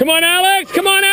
Come on, Alex! Come on, Alex!